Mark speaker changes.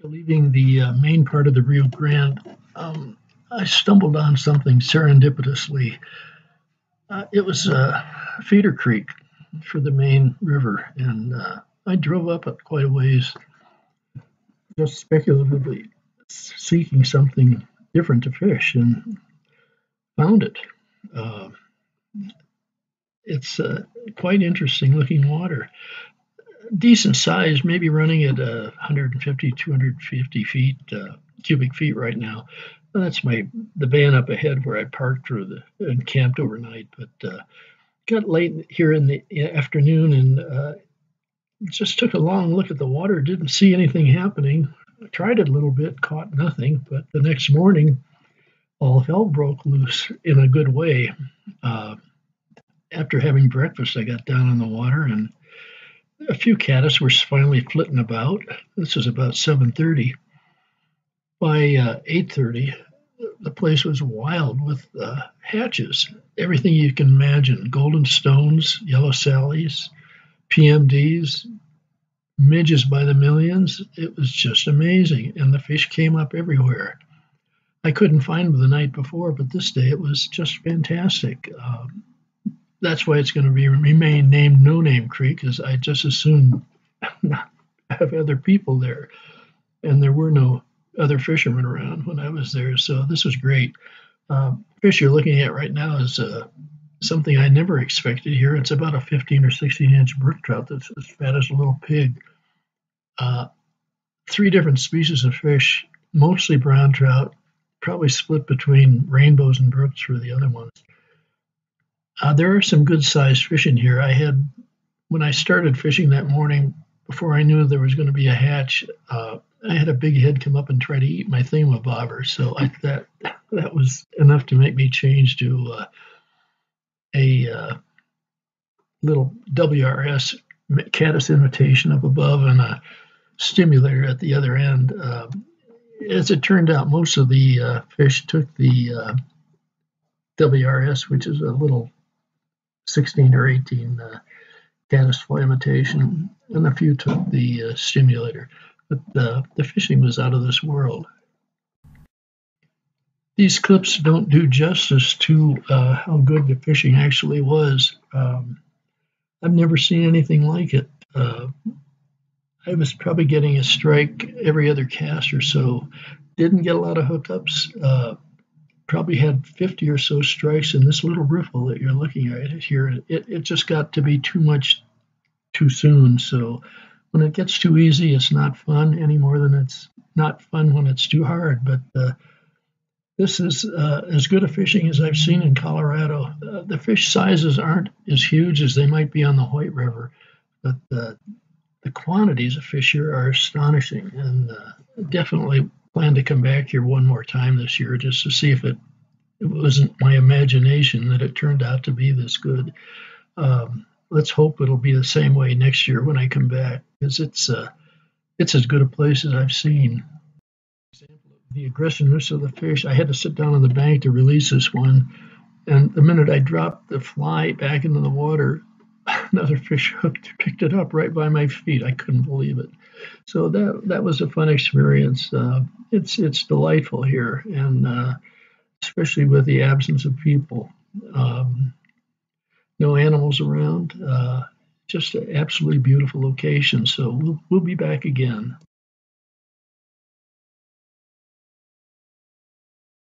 Speaker 1: After leaving the uh, main part of the Rio Grande, um, I stumbled on something serendipitously. Uh, it was a feeder creek for the main river, and uh, I drove up it quite a ways, just speculatively seeking something different to fish, and found it. Uh, it's uh, quite interesting looking water decent size, maybe running at uh, 150, 250 feet, uh, cubic feet right now. that's my the van up ahead where I parked for the and camped overnight. But uh, got late here in the afternoon and uh, just took a long look at the water. Didn't see anything happening. I tried it a little bit, caught nothing. But the next morning, all hell broke loose in a good way. Uh, after having breakfast, I got down on the water and a few caddis were finally flitting about. This was about 7:30. By uh, 8:30, the place was wild with uh, hatches, everything you can imagine: golden stones, yellow sallies, PMDs, midges by the millions. It was just amazing, and the fish came up everywhere. I couldn't find them the night before, but this day it was just fantastic. Um, that's why it's going to be remain named No Name Creek, because I just assumed not have other people there, and there were no other fishermen around when I was there. So this was great. Um, fish you're looking at right now is uh, something I never expected here. It's about a 15 or 16 inch brook trout that's as fat as a little pig. Uh, three different species of fish, mostly brown trout, probably split between rainbows and brooks for the other ones. Uh, there are some good sized fish in here. I had, when I started fishing that morning, before I knew there was going to be a hatch, uh, I had a big head come up and try to eat my thingamabobber. So I, that that was enough to make me change to uh, a uh, little WRS caddis imitation up above and a stimulator at the other end. Uh, as it turned out, most of the uh, fish took the WRS, which is a little 16 or 18 uh, caddisfly imitation, and a few took the uh, stimulator. But uh, the fishing was out of this world. These clips don't do justice to uh, how good the fishing actually was. Um, I've never seen anything like it. Uh, I was probably getting a strike every other cast or so. Didn't get a lot of hookups. Uh, probably had 50 or so strikes in this little riffle that you're looking at here. It, it just got to be too much too soon. So when it gets too easy, it's not fun any more than it's not fun when it's too hard. But uh, this is uh, as good a fishing as I've seen in Colorado. Uh, the fish sizes aren't as huge as they might be on the White River, but the quantities of fish here are astonishing and uh, definitely plan to come back here one more time this year just to see if it, it wasn't my imagination that it turned out to be this good. Um, let's hope it'll be the same way next year when I come back because it's uh, it's as good a place as I've seen. The aggressiveness of the fish. I had to sit down on the bank to release this one, and the minute I dropped the fly back into the water, another fish hooked, picked it up right by my feet. I couldn't believe it. So that that was a fun experience. Uh, it's it's delightful here, and uh, especially with the absence of people, um, no animals around. Uh, just an absolutely beautiful location. So we'll we'll be back again.